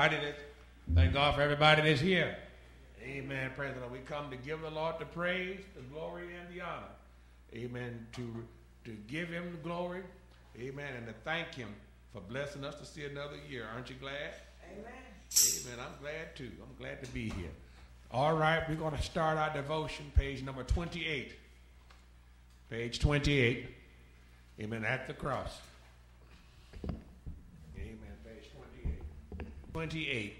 everybody that thank God for everybody that's here. Amen. Praise the Lord. We come to give the Lord the praise, the glory, and the honor. Amen. To to give him the glory. Amen. And to thank him for blessing us to see another year. Aren't you glad? Amen. Amen. I'm glad too. I'm glad to be here. All right, we're going to start our devotion, page number 28. Page 28. Amen. At the cross. Amen. Page 28.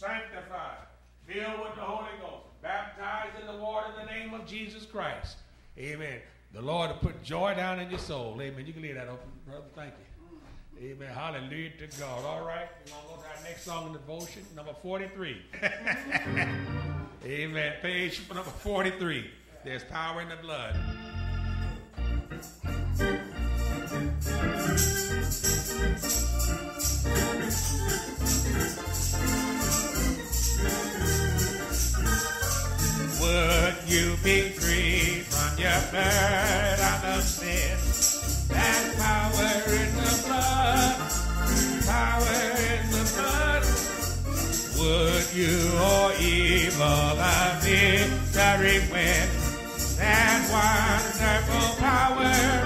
Sanctified, filled with the Holy Ghost, baptized in the water in the name of Jesus Christ. Amen. The Lord will put joy down in your soul. Amen. You can leave that open, brother. Thank you. Amen. Hallelujah to God. All right. We're going to go to our next song in devotion, number 43. Amen. Page number 43. There's power in the blood. Would you be free from your burden of sin? That power in the blood, power in the blood. Would you or evil a victory win? That wonderful power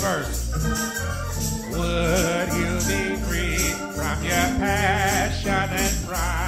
Verse. Would you be free from your passion and pride?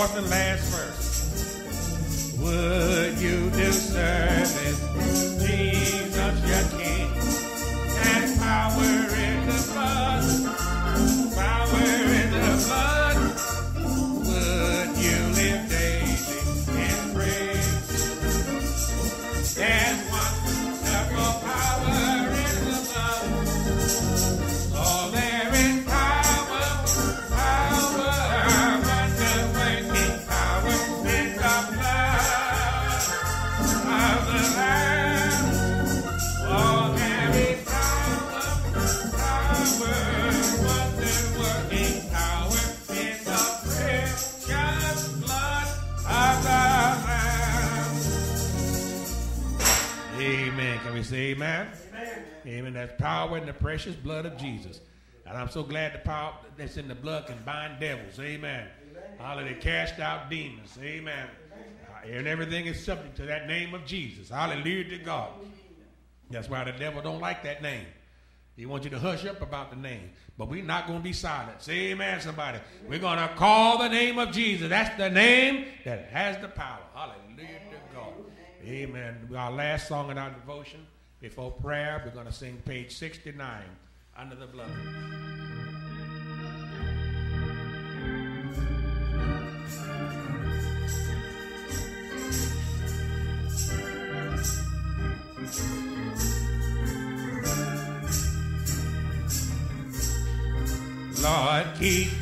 Fourth and last verse. Would you do service, Jesus your King? And power in the blood, say amen? Amen. Amen. That's power in the precious blood of Jesus. And I'm so glad the power that's in the blood can bind devils. Amen. Hallelujah. Cast out demons. Amen. Uh, And everything is subject to that name of Jesus. Hallelujah to God. That's why the devil don't like that name. He wants you to hush up about the name. But we're not going to be silent. Say amen, somebody. We're going to call the name of Jesus. That's the name that has the power. Hallelujah to God. Amen. Our last song in our devotion before prayer, we're going to sing page 69, Under the Blood. Lord, keep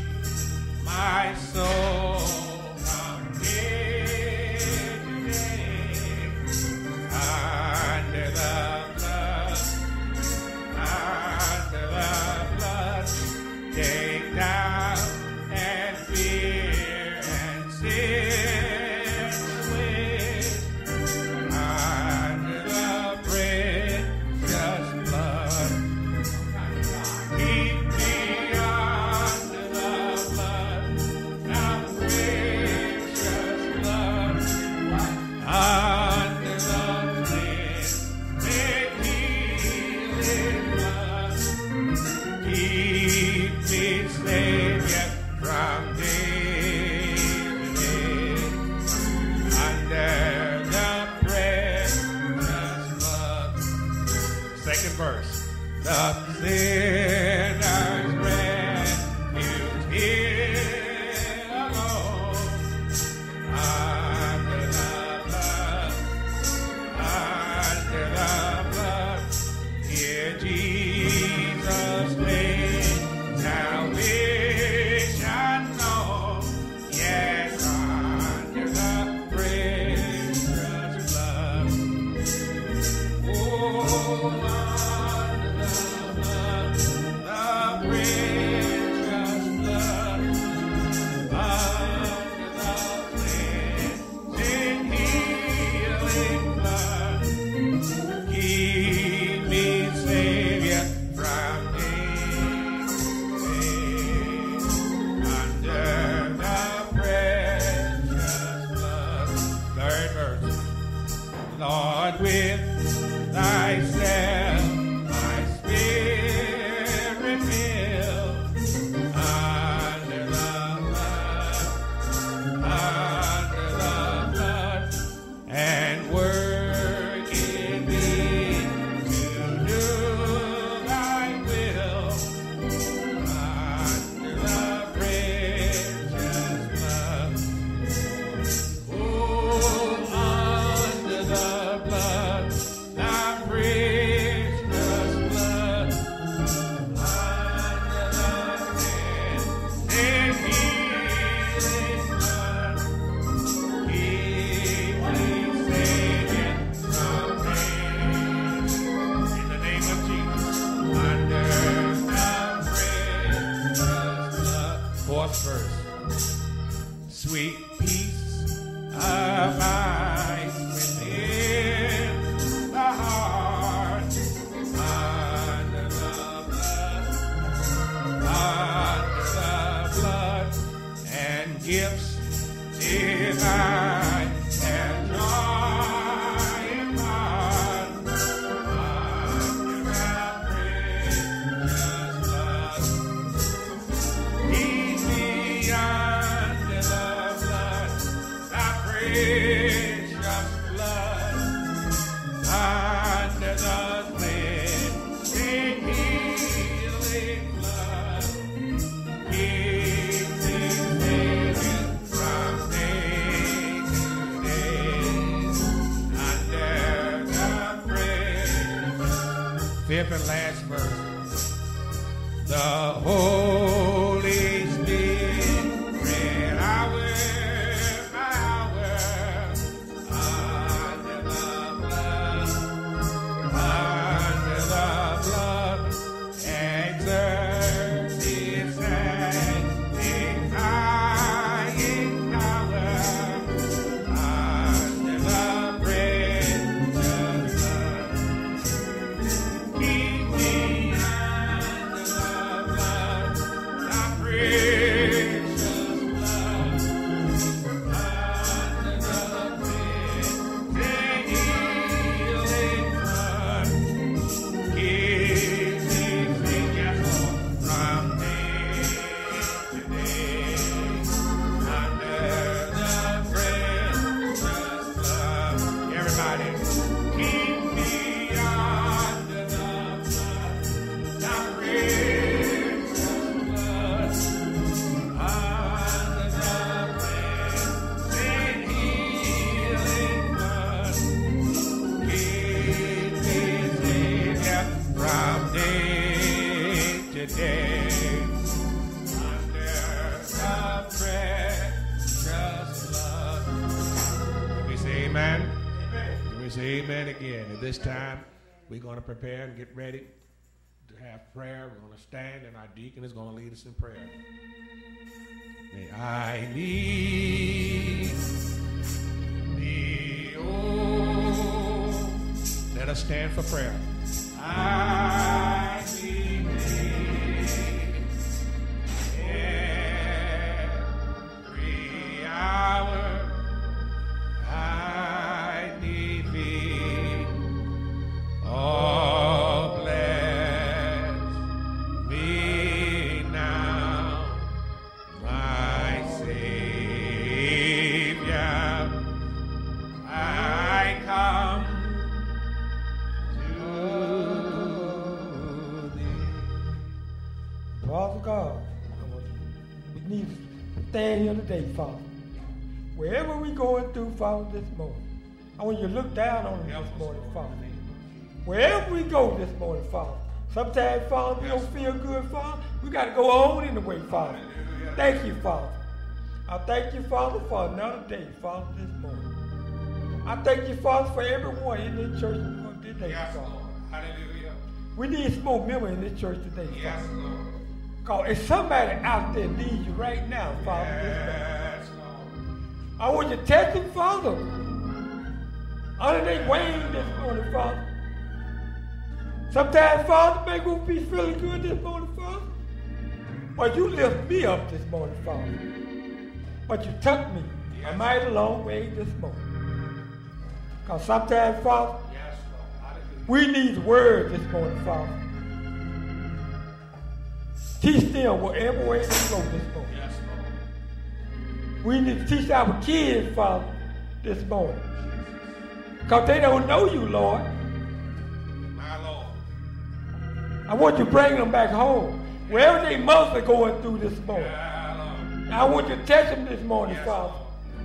prepare and get ready to have prayer. We're going to stand, and our deacon is going to lead us in prayer. May I need thee, oh. Let us stand for prayer. I this morning, I want you to look down on us this morning, Father. Wherever we go this morning, Father. Sometimes, Father, we don't feel good, Father. We got to go on in the way, Father. Thank you, Father. I thank you, Father, for another day, Father, this morning. I thank you, Father, for everyone in this church today, Father. Hallelujah. We need some more members in this church today, Yes, Father. Lord. Because if somebody out there needs you right now, Father, this morning. Yes, Lord. I want you to touch them, Father. Under their wing this morning, Father. Sometimes, Father, make we be feeling good this morning, Father. But you lift me up this morning, Father. But you took me a mighty long way this morning. Because sometimes, Father, Yes. We need the word this morning, Father. Teach them whatever way they go this morning. We need to teach our kids, Father, this morning. Because they don't know you, Lord. My Lord. I want you to bring them back home. Wherever they must are going through this morning. I want you to touch them this morning, Yes, Father.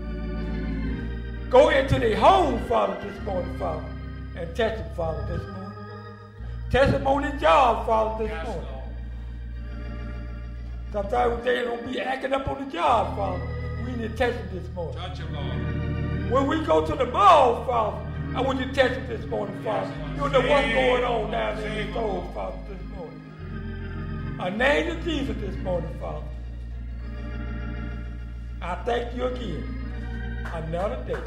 Lord. Go into their home, Father, this morning, Father. And touch them, Father, this morning. Touch them on their job, Father, this Yes, morning. Lord. Sometimes they don't be acting up on the job, Father. We need to touch them this morning. Touch Lord. When we go to the mall, Father, I want you to touch them this morning, Father. You know what's going on down there in the soul, Father, this morning. A name of Jesus this morning, Father. I thank you again. Another day.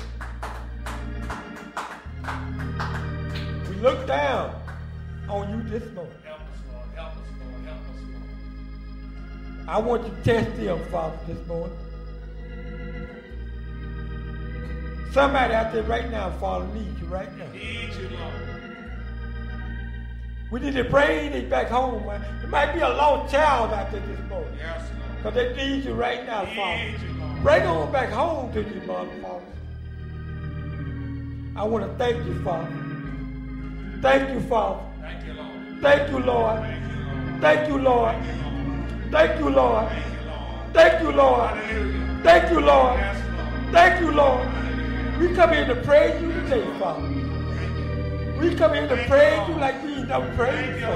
We look down on you this morning. Help us, Lord. Help us, Lord. Help us, Lord. I want you to test them, Father, this morning. Somebody out there right now, Father, needs you right now. Need you, Lord. We need to bring it back home, man. There might be a lost child out there this morning. Yes, Lord. Because they need you right now, Father. Need you, Lord. Bring them back home to you, Mother, Father. I want to thank you, Father. Thank you, Father. Thank you, Lord. Thank you, Lord. Thank you, Lord. Thank you, Lord. Thank you, Lord. Thank you, Lord. Thank you, Lord. Thank you, Lord. We come here to praise you today, Father. We come here to praise you like we ain't never Thank you.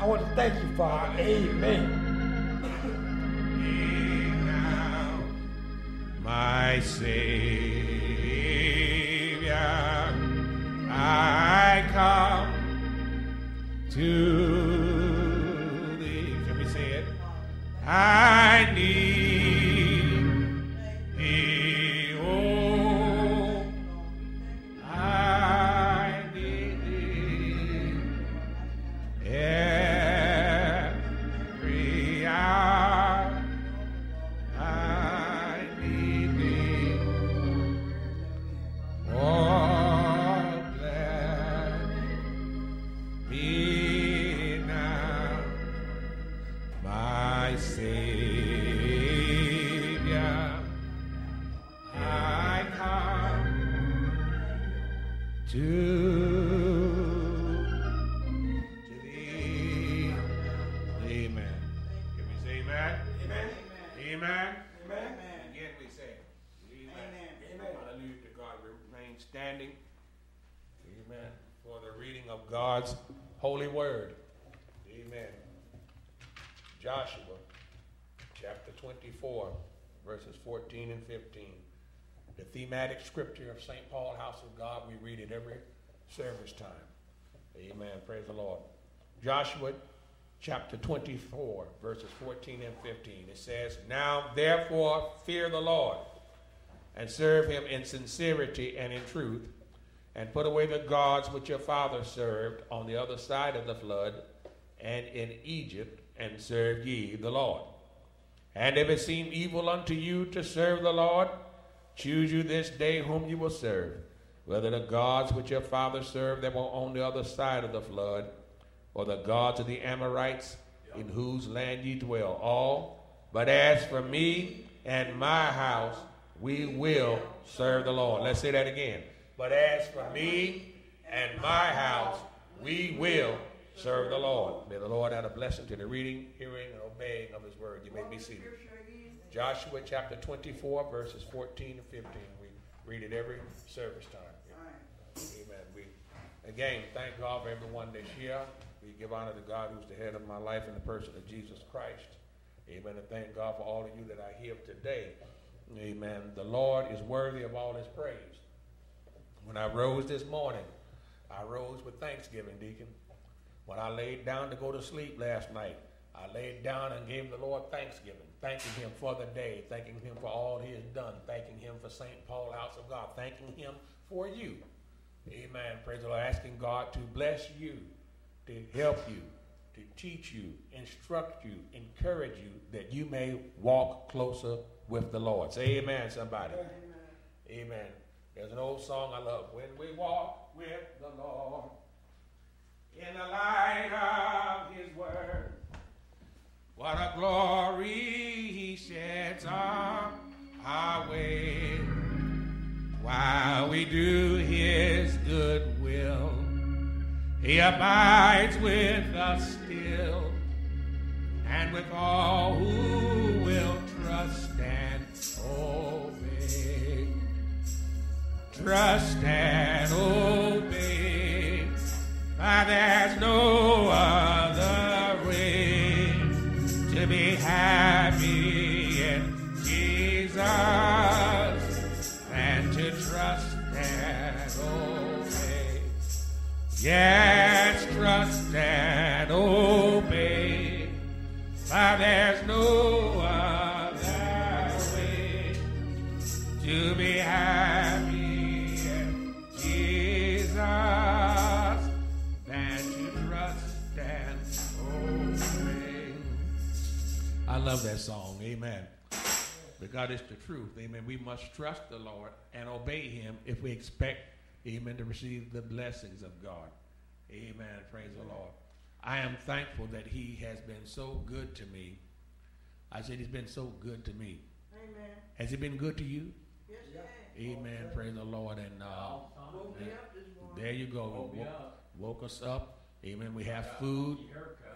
I want to thank you, Father. Amen. my Savior, I come to thee. Can we say it? I need to to thee. Amen. Can we say amen? Amen. Amen. Amen. Again we say amen. amen. Hallelujah to God. We remain standing. Amen. For the reading of God's holy word. Amen. Joshua chapter 24, verses 14 and 15. The thematic scripture of St. Paul House of God. We read it every service time. Amen. Praise the Lord. Joshua chapter 24, verses 14 and 15. It says, Now therefore fear the Lord and serve him in sincerity and in truth, and put away the gods which your fathers served on the other side of the flood and in Egypt, and serve ye the Lord. And if it seem evil unto you to serve the Lord, choose you this day whom you will serve, whether the gods which your fathers served that were on the other side of the flood, or the gods of the Amorites in whose land ye dwell. All, but as for me and my house, we will serve the Lord. Let's say that again. But as for me and my house, we will serve the Lord. May the Lord add a blessing to the reading, hearing, and obeying of his word. You may be seated. Joshua chapter 24, verses 14 to 15. We read it every service time. Amen. We again thank God for everyone this year. We give honor to God who's the head of my life in the person of Jesus Christ. Amen. And thank God for all of you that are here today. Amen. The Lord is worthy of all his praise. When I rose this morning, I rose with thanksgiving, Deacon. When I laid down to go to sleep last night, I laid down and gave the Lord thanksgiving, thanking him for the day, thanking him for all he has done, thanking him for St. Paul House of God, thanking him for you. Amen. Praise the Lord. Asking God to bless you, to help you, to teach you, instruct you, encourage you, that you may walk closer with the Lord. Say amen, somebody. Amen. amen. There's an old song I love. When we walk with the Lord in the light of his word, what a glory he sheds on our way while we do his good will. He abides with us still, and with all who will trust and obey. Trust and obey, Yes, trust and obey, for there's no other way to be happy in Jesus than to trust and obey. I love that song. Amen. Because it's the truth. Amen. We must trust the Lord and obey Him if we expect Amen. To receive the blessings of God. Amen. Praise the Lord. I am thankful that He has been so good to me. I said He's been so good to me. Amen. Has He been good to you? Yes, Amen. Praise the Lord. And uh, there you go. Woke, woke, us up. Amen. We have food.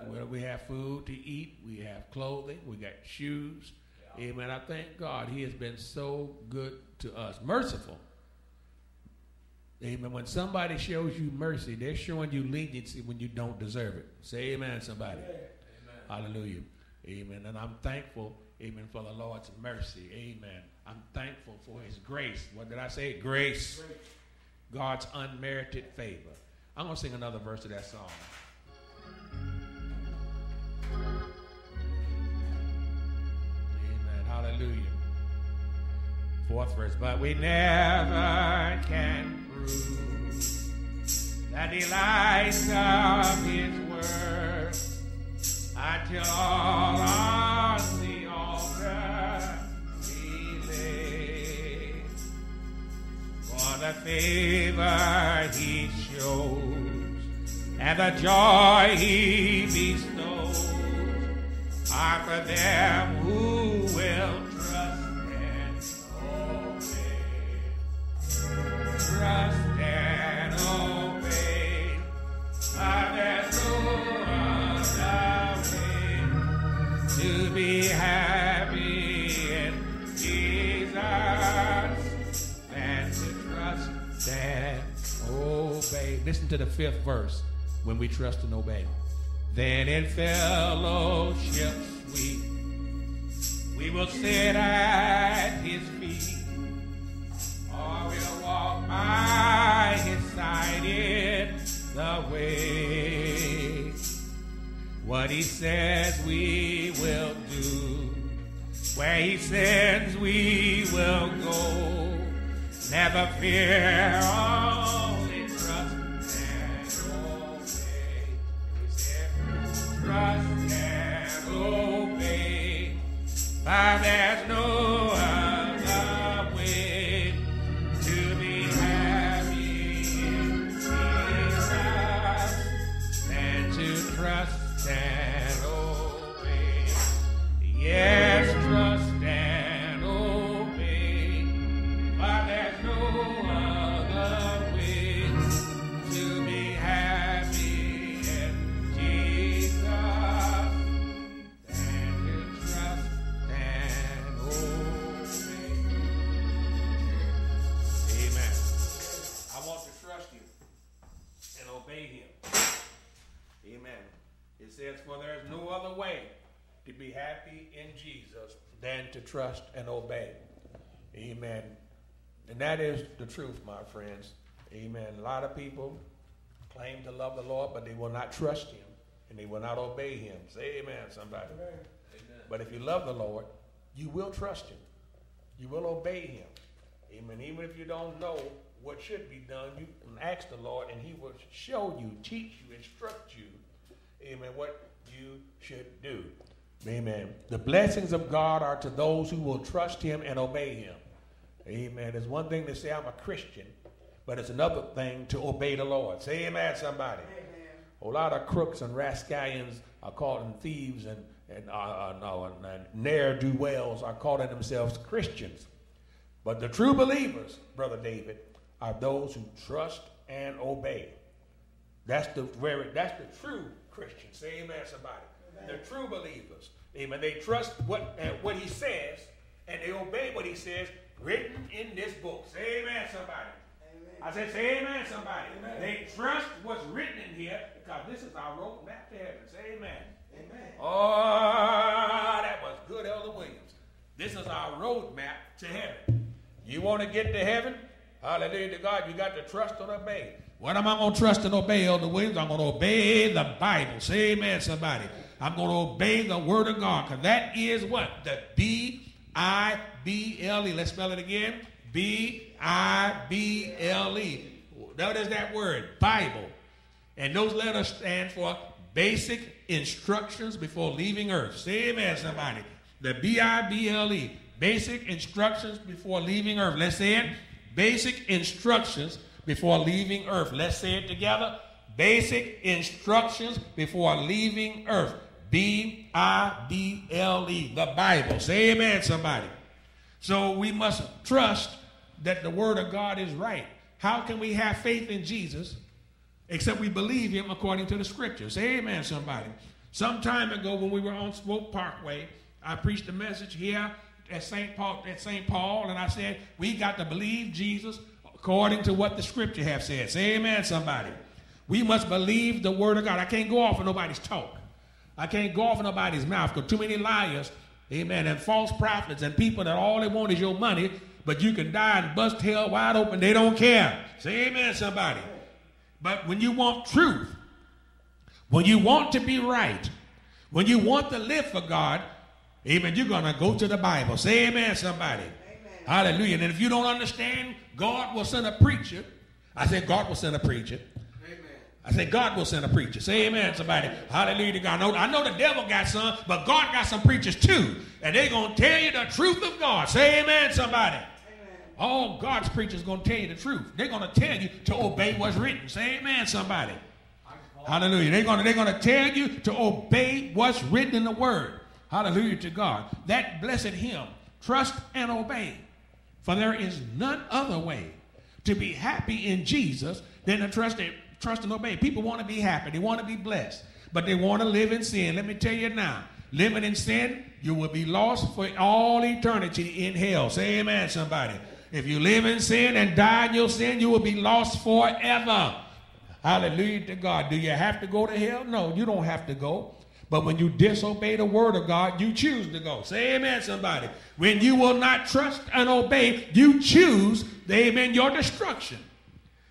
Well, we have food to eat. We have clothing. We got shoes. Amen. I thank God. He has been so good to us. Merciful. Amen. When somebody shows you mercy, they're showing you leniency when you don't deserve it. Say amen, somebody. Amen. Hallelujah. Amen. And I'm thankful, amen, for the Lord's mercy. Amen. I'm thankful for his grace. What did I say? Grace. grace. God's unmerited favor. I'm going to sing another verse of that song. Amen. Hallelujah. Fourth verse. But we never can prove the delights of his word until all on the altar he laid. For the favor he shows and the joy he bestows are for them who will Listen to the fifth verse when we trust and obey. Then in fellowship sweet, we will sit at his feet or we'll walk by his side in the way. What he says we will do. Where he sends we will go. Never fear, only For there's no For there is no other way to be happy in Jesus than to trust and obey. Amen. And that is the truth, my friends. Amen. A lot of people claim to love the Lord, but they will not trust Him and they will not obey Him. Say amen, somebody. Amen. But if you love the Lord, you will trust Him. You will obey Him. Amen. Even if you don't know what should be done, you can ask the Lord, and He will show you, teach you, instruct you. Amen. What you should do. Amen. The blessings of God are to those who will trust Him and obey Him. Amen. It's one thing to say I'm a Christian, but it's another thing to obey the Lord. Say amen, somebody. Amen. A lot of crooks and rascallions are calling thieves and, and, uh, uh, no, and, and ne'er-do-wells are calling themselves Christians. But the true believers, Brother David, are those who trust and obey. That's the very that's the true Christian. Say amen, somebody. Amen. The true believers. Amen. They trust what uh, what he says and they obey what he says written in this book. Say amen, somebody. Amen. I said, say amen, somebody. Amen. They trust what's written in here because this is our roadmap to heaven. Say amen. Amen. Oh, that was good, Elder Williams. This is our roadmap to heaven. You want to get to heaven? Hallelujah to God. You got to trust and obey. What am I going to trust and obey, Elder Williams? I'm going to obey the Bible. Say amen, somebody. I'm going to obey the Word of God because that is what? The B I B L E. Let's spell it again. B I B L E. What is that word? Bible. And those letters stand for basic instructions before leaving earth. Say amen, somebody. The B I B L E. Basic instructions before leaving earth. Let's say it. Basic instructions before leaving earth. Let's say it together. Basic instructions before leaving earth. B I B L E, the Bible. Say amen, somebody. So we must trust that the Word of God is right. How can we have faith in Jesus except we believe Him according to the Scriptures? Say amen, somebody. Some time ago, when we were on Swope Parkway, I preached a message here at St. Paul, at St. Paul, and I said we got to believe Jesus according to what the Scripture have said. Say amen, somebody. We must believe the Word of God. I can't go off of nobody's talk. I can't go off in nobody's mouth because too many liars, amen, and false prophets and people that all they want is your money, but you can die and bust hell wide open. They don't care. Say amen, somebody. But when you want truth, when you want to be right, when you want to live for God, amen, you're going to go to the Bible. Say amen, somebody. Amen. Hallelujah. And if you don't understand, God will send a preacher. I said, God will send a preacher Amen. I said, God will send a preacher. Say amen, somebody. Hallelujah to God. I know, I know the devil got some, but God got some preachers too. And they're going to tell you the truth of God. Say amen, somebody. Amen. All God's preachers going to tell you the truth. They're going to tell you to obey what's written. Say amen, somebody. Hallelujah. They're going to, they're going to tell you to obey what's written in the word. Hallelujah to God. That blessed him. Trust and obey. For there is none other way to be happy in Jesus than to trust Him trust and obey. People want to be happy, they want to be blessed, but they want to live in sin. Let me tell you now living in sin, you will be lost for all eternity in hell. Say amen, somebody. If you live in sin and die in your sin, you will be lost forever. Hallelujah to God. Do you have to go to hell? No, you don't have to go. But when you disobey the word of God, you choose to go. Say amen, somebody. When you will not trust and obey, you choose, amen, your destruction.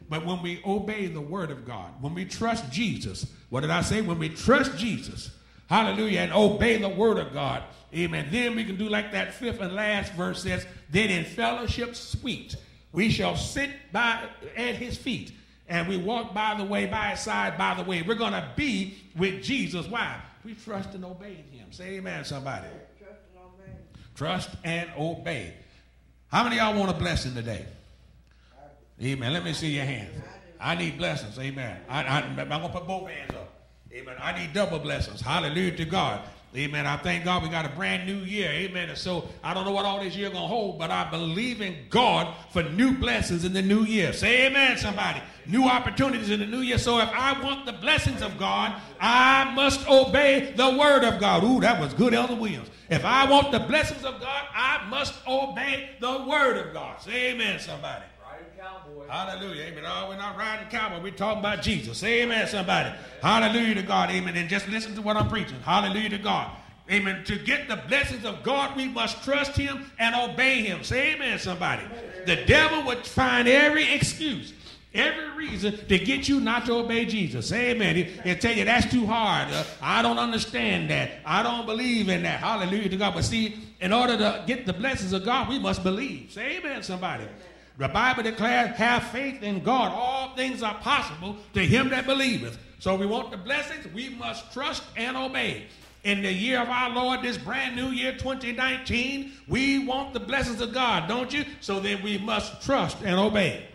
But when we obey the word of God, when we trust Jesus, what did I say? When we trust Jesus, hallelujah, and obey the word of God, amen, then we can do like that fifth and last verse says, then in fellowship sweet, we shall sit by at his feet and we walk by the way, by his side, by the way. We're going to be with Jesus. Why? We trust and obey him. Say amen, somebody. Trust and obey. Trust and obey. How many y'all want a blessing today? Amen. Let me see your hands. I need blessings. Amen. I, I, I'm going to put both hands up. Amen. I need double blessings. Hallelujah to God. Amen. I thank God we got a brand new year. Amen. And so I don't know what all this year to hold, but I believe in God for new blessings in the new year. Say amen, somebody. New opportunities in the new year. So if I want the blessings of God, I must obey the word of God. Ooh, that was good, Elder Williams. If I want the blessings of God, I must obey the word of God. Say amen, somebody. Hallelujah. Amen. Oh, we're not riding cowboy. We're talking about Jesus. Say amen, somebody. Hallelujah to God. Amen. And just listen to what I'm preaching. Hallelujah to God. Amen. To get the blessings of God, we must trust Him and obey Him. Say amen, somebody. The devil would find every excuse every reason to get you not to obey Jesus. Say amen. He'll tell you that's too hard. Uh, I don't understand that. I don't believe in that. Hallelujah to God. But see, in order to get the blessings of God, we must believe. Say amen, somebody. The Bible declares, have faith in God. All things are possible to him that believeth. So we want the blessings, we must trust and obey. In the year of our Lord, this brand new year 2019, we want the blessings of God, don't you? So then we must trust and obey.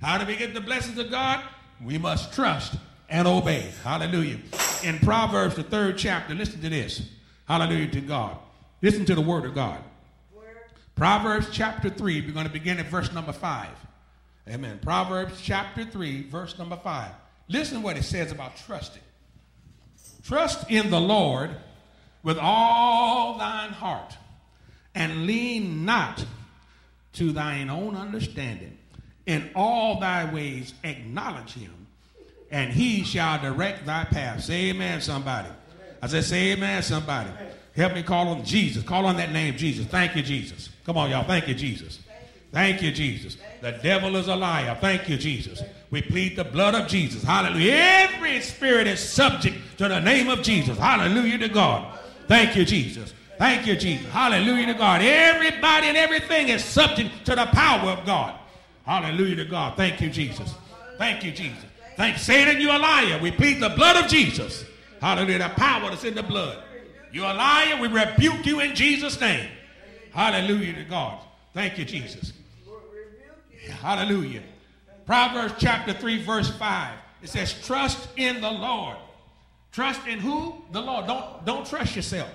How do we get the blessings of God? We must trust and obey. Hallelujah. In Proverbs, the third chapter, listen to this. Hallelujah to God. Listen to the word of God. Proverbs chapter 3, we're going to begin at verse number 5. Amen. Proverbs chapter 3, verse number 5. Listen what it says about trusting. Trust in the Lord with all thine heart, and lean not to thine own understanding. In all thy ways acknowledge him, and he shall direct thy path. Say amen, somebody. I said, say amen, somebody. Help me call on Jesus. Call on that name, Jesus. Thank you, Jesus. Come on, y'all. Thank you, Jesus. Thank you, Jesus. The devil is a liar. Thank you, Jesus. We plead the blood of Jesus. Hallelujah. Every spirit is subject to the name of Jesus. Hallelujah to God. Thank you, Jesus. Thank you, Jesus. Hallelujah to God. Everybody and everything is subject to the power of God. Hallelujah to God. Thank you, Jesus. Thank you, Jesus. Thank Satan, you're a liar. We plead the blood of Jesus. Hallelujah. The power that's in the blood. You're a liar. We rebuke you in Jesus' name. Hallelujah to God. Thank you, Jesus. Hallelujah. Proverbs chapter 3, verse 5. It says, Trust in the Lord. Trust in who? The Lord. Don't, don't trust yourself.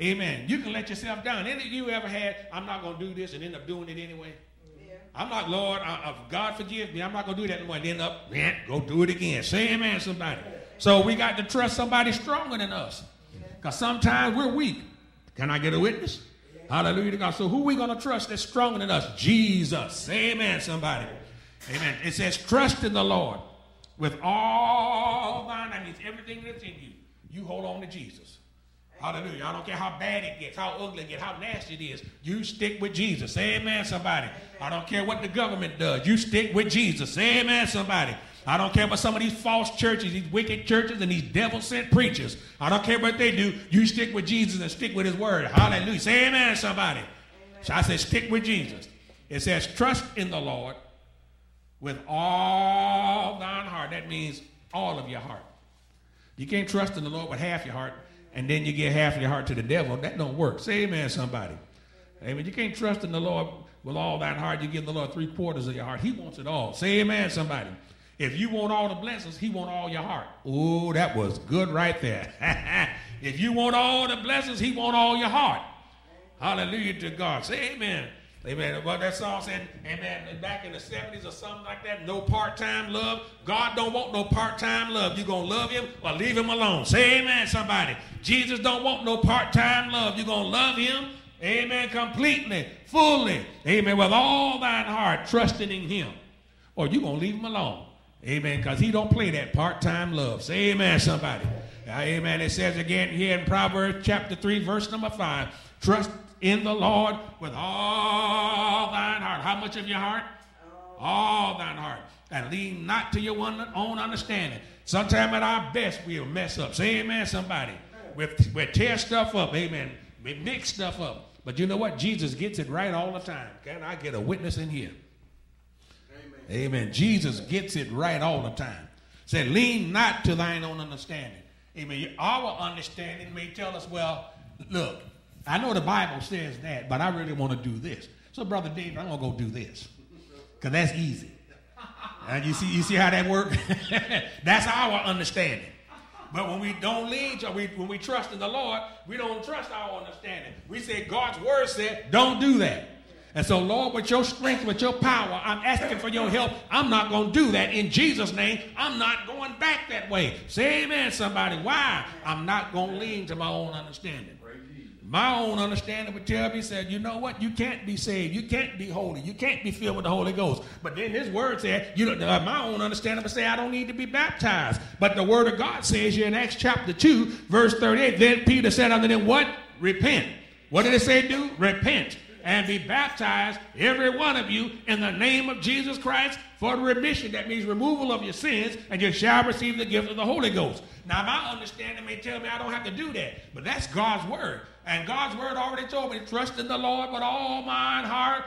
Amen. You can let yourself down. Any of you ever had, I'm not going to do this and end up doing it anyway? Yeah. I'm not, Lord, I, uh, God forgive me. I'm not going to do that anymore. And end up, man, go do it again. Say amen, somebody. So we got to trust somebody stronger than us. Because sometimes we're weak. Can I get a witness? Hallelujah to God. So who we going to trust that's stronger than us? Jesus. Amen, somebody. Amen. It says, trust in the Lord with all thine. That means everything that's in you. You hold on to Jesus. Hallelujah. I don't care how bad it gets, how ugly it gets, how nasty it is. You stick with Jesus. Amen, somebody. I don't care what the government does. You stick with Jesus. Amen, somebody. I don't care about some of these false churches, these wicked churches, and these devil sent preachers. I don't care what they do. You stick with Jesus and stick with his word. Hallelujah. Say amen, somebody. Amen. So I said, stick with Jesus. It says, trust in the Lord with all thine heart. That means all of your heart. You can't trust in the Lord with half your heart and then you give half of your heart to the devil. That don't work. Say amen, somebody. Amen. You can't trust in the Lord with all that heart. You give the Lord three quarters of your heart. He wants it all. Say amen, somebody. If you want all the blessings, he want all your heart. Oh, that was good right there. if you want all the blessings, he want all your heart. Hallelujah to God. Say amen. Amen. Well, that song said, amen, back in the 70s or something like that, no part-time love. God don't want no part-time love. You going to love him or leave him alone. Say amen, somebody. Jesus don't want no part-time love. You going to love him, amen, completely, fully, amen, with all thine heart, trusting in him. Or you going to leave him alone. Amen. Because he don't play that part-time love. Say amen, somebody. Amen. It says again here in Proverbs chapter 3, verse number 5. Trust in the Lord with all thine heart. How much of your heart? All thine heart. And lean not to your own understanding. Sometime at our best, we'll mess up. Say amen, somebody. We'll, we'll tear stuff up. Amen. We mix stuff up. But you know what? Jesus gets it right all the time. Can I get a witness in here? Amen. Jesus gets it right all the time. Said, lean not to thine own understanding. Amen. Our understanding may tell us, well, look, I know the Bible says that, but I really want to do this. So, Brother David, I'm going to go do this. Because that's easy. And you see, you see how that works? that's our understanding. But when we don't lean to, we, when we trust in the Lord, we don't trust our understanding. We say God's word said, don't do that. And so, Lord, with your strength, with your power, I'm asking for your help. I'm not going to do that. In Jesus' name, I'm not going back that way. Say amen, somebody. Why? I'm not going to lean to my own understanding. My own understanding would tell me, said, you know what? You can't be saved. You can't be holy. You can't be filled with the Holy Ghost. But then his word said, you know, uh, my own understanding would say, I don't need to be baptized. But the word of God says here in Acts chapter 2, verse 38, then Peter said unto them, what? Repent. What did it say do? Repent and be baptized, every one of you, in the name of Jesus Christ for the remission. That means removal of your sins, and you shall receive the gift of the Holy Ghost. Now, my understanding may tell me I don't have to do that, but that's God's word. And God's word already told me, trust in the Lord with all mine heart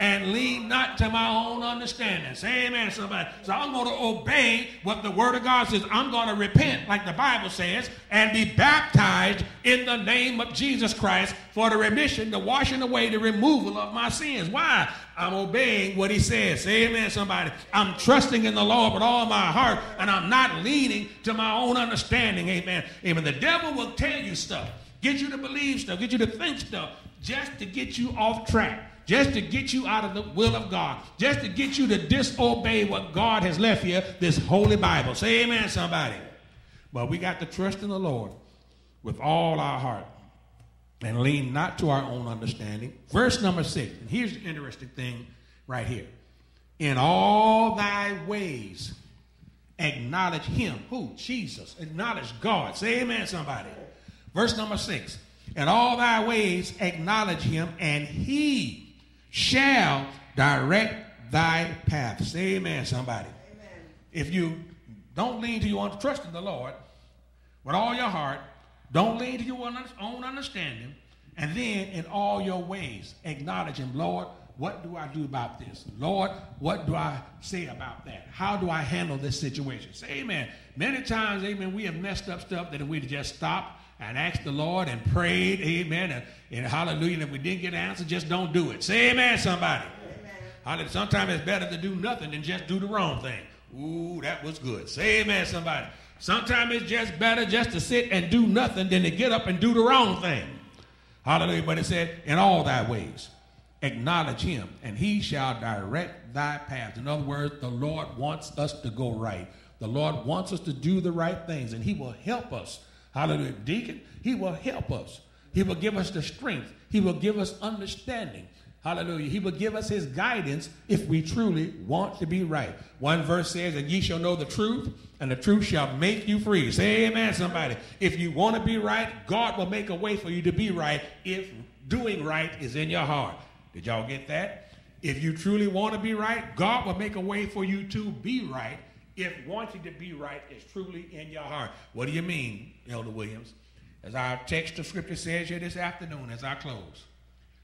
and lean not to my own understanding. Say amen, somebody. So I'm going to obey what the Word of God says. I'm going to repent, like the Bible says, and be baptized in the name of Jesus Christ for the remission, the washing away, the removal of my sins. Why? I'm obeying what He says. Say amen, somebody. I'm trusting in the Lord with all my heart, and I'm not leaning to my own understanding. Amen. Amen. The devil will tell you stuff, get you to believe stuff, get you to think stuff, just to get you off track just to get you out of the will of God, just to get you to disobey what God has left here, this holy Bible. Say amen, somebody. But we got to trust in the Lord with all our heart and lean not to our own understanding. Verse number six, and here's the interesting thing right here. In all thy ways, acknowledge him. Who? Jesus. Acknowledge God. Say amen, somebody. Verse number six. In all thy ways, acknowledge him, and he shall direct thy path. Say amen, somebody. Amen. If you don't lean to your own trust in the Lord with all your heart, don't lean to your own understanding, and then in all your ways acknowledge Him, Lord. What do I do about this? Lord, what do I say about that? How do I handle this situation? Say amen. Many times, amen, we have messed up stuff that if we just stopped and asked the Lord and prayed, amen, and, and hallelujah. And if we didn't get an answer, just don't do it. Say amen, somebody. Amen. Sometimes it's better to do nothing than just do the wrong thing. Ooh, that was good. Say amen, somebody. Sometimes it's just better just to sit and do nothing than to get up and do the wrong thing. Hallelujah. But it said, in all thy ways, acknowledge him, and he shall direct thy path. In other words, the Lord wants us to go right. The Lord wants us to do the right things, and he will help us Hallelujah. Deacon, he will help us. He will give us the strength. He will give us understanding. Hallelujah. He will give us his guidance if we truly want to be right. One verse says, And ye shall know the truth, and the truth shall make you free. Say amen, somebody. If you want to be right, God will make a way for you to be right if doing right is in your heart. Did y'all get that? If you truly want to be right, God will make a way for you to be right if wanting to be right is truly in your heart. What do you mean, Elder Williams? As our text of scripture says here this afternoon, as I close,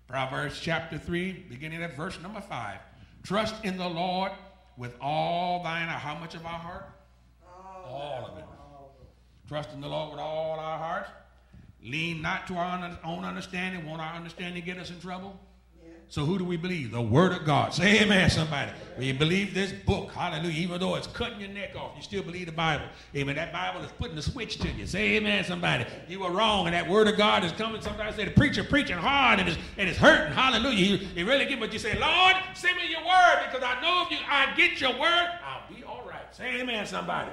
Proverbs chapter 3, beginning at verse number 5. Trust in the Lord with all thine. How much of our heart? All of it. Trust in the Lord with all our heart. Lean not to our own understanding. Won't our understanding get us in trouble? So who do we believe? The Word of God. Say amen, somebody. We believe this book. Hallelujah. Even though it's cutting your neck off, you still believe the Bible. Amen. That Bible is putting the switch to you. Say amen, somebody. You were wrong, and that Word of God is coming. Sometimes say the preacher preaching hard and it's, and it's hurting. Hallelujah. You, you really get what you say, Lord, send me your word because I know if you I get your word, I'll be all right. Say amen, somebody.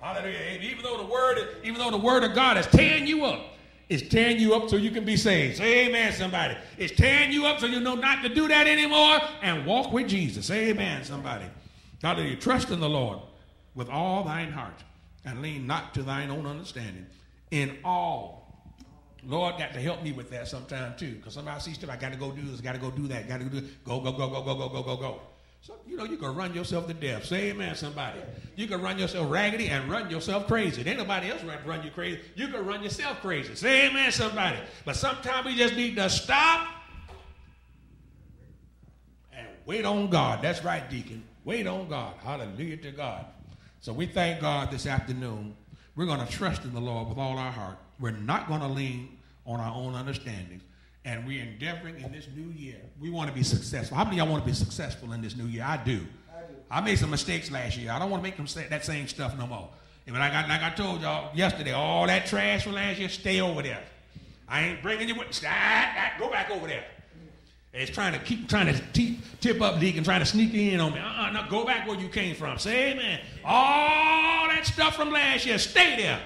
Hallelujah. Even though the word, even though the word of God is tearing you up. It's tearing you up so you can be saved. Say amen, somebody. It's tearing you up so you know not to do that anymore and walk with Jesus. Say amen, somebody. Hallelujah. Trust in the Lord with all thine heart and lean not to thine own understanding. In all. Lord got to help me with that sometime too. Because somebody sees stuff, I got to go do this, got to go do that, got to do Go, go, go, go, go, go, go, go, go. So, you know, you can run yourself to death. Say amen, somebody. You can run yourself raggedy and run yourself crazy. Ain't nobody else run, run you crazy. You can run yourself crazy. Say amen, somebody. But sometimes we just need to stop and wait on God. That's right, deacon. Wait on God. Hallelujah to God. So we thank God this afternoon. We're going to trust in the Lord with all our heart. We're not going to lean on our own understandings and we're endeavoring in this new year. We want to be successful. How many y'all want to be successful in this new year? I do. I, do. I made some mistakes last year. I don't want to make them say that same stuff no more. And like I, like I told y'all yesterday, all that trash from last year, stay over there. I ain't bringing you with. Ah, go back over there. It's trying to keep trying to t- tip up leak and trying to sneak in on me. Uh-uh, no, go back where you came from. Say amen. All that stuff from last year, stay there.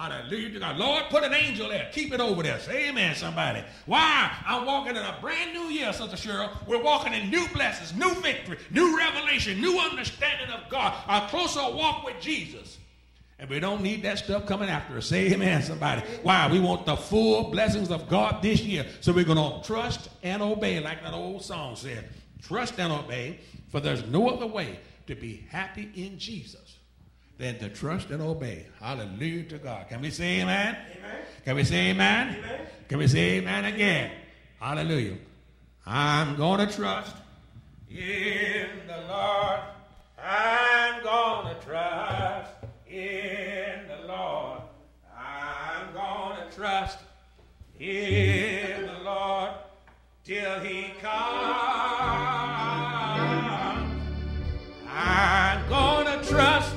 Hallelujah to God. Lord, put an angel there. Keep it over there. Say amen, somebody. Why? I'm walking in a brand new year, Sister Cheryl. We're walking in new blessings, new victory, new revelation, new understanding of God, a closer walk with Jesus. And we don't need that stuff coming after us. Say amen, somebody. Why? We want the full blessings of God this year. So we're going to trust and obey, like that old song said. Trust and obey, for there's no other way to be happy in Jesus than to trust and obey. Hallelujah to God. Can we say amen? amen. Can we say amen? amen? Can we say amen again? Hallelujah. I'm going to trust in the Lord. I'm going to trust in the Lord. I'm going to trust in the Lord till he comes. I'm going to trust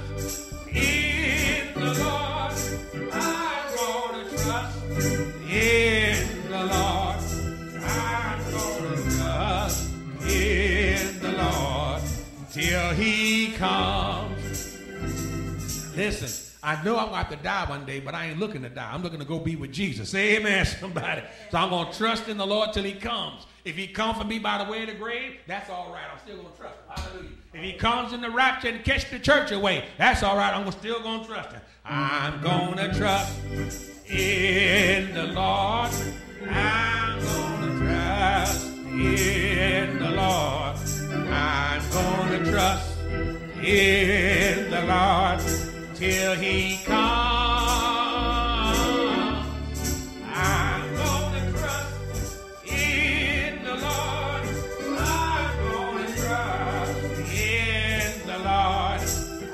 He comes. Listen. I know I'm going to have to die one day, but I ain't looking to die. I'm looking to go be with Jesus. Amen, somebody. So I'm going to trust in the Lord till he comes. If he comes for me by the way of the grave, that's all right. I'm still going to trust him. Hallelujah. If he comes in the rapture and catch the church away, that's all right. I'm still going to trust him. I'm going to trust in the Lord. I'm going to trust in the Lord. I'm to trust in the Lord till he comes. I'm gonna trust in the Lord. I'm gonna trust in the Lord.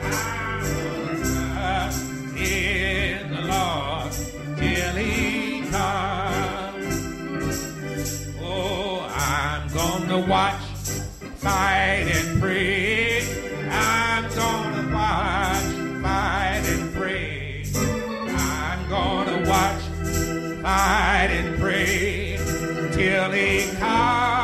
I'm gonna trust in the Lord till he comes. Oh, I'm gonna watch, fight, and pray. I'm gonna watch fight and pray. I'm gonna watch, fight and pray till he comes.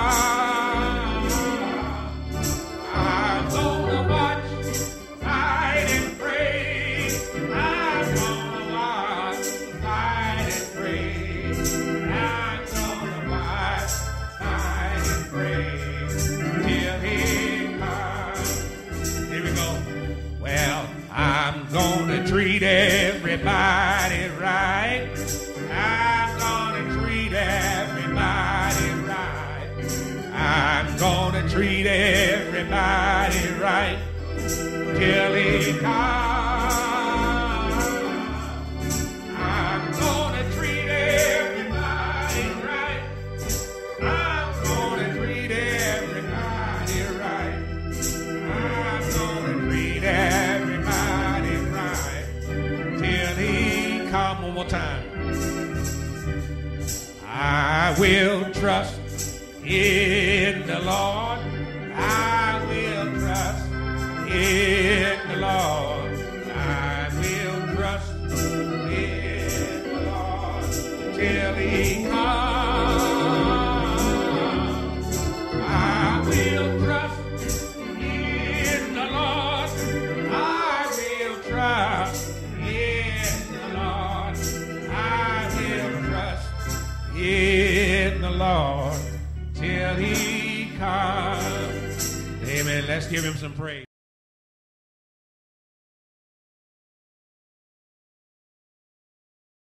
Everybody right till he comes. I'm gonna treat everybody right. I'm gonna treat everybody right I'm gonna treat everybody right till he comes. more time. I will trust in the Lord. In the Lord. I will trust in the Lord till He comes. I will trust in the Lord. I will trust in the Lord. I will trust in the Lord till he comes. Amen. Let's give him some praise.